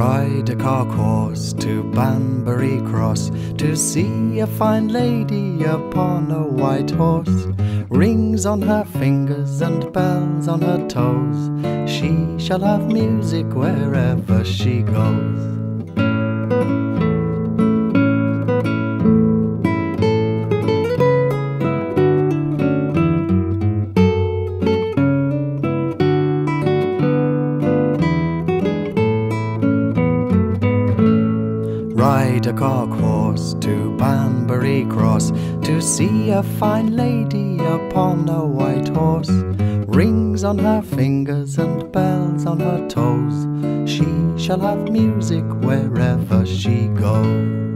Ride a cock horse to Banbury Cross to see a fine lady upon a white horse. Rings on her fingers and bells on her toes. She shall have music wherever she goes. Ride a cock horse to Banbury Cross to see a fine lady upon a white horse. Rings on her fingers and bells on her toes. She shall have music wherever she goes.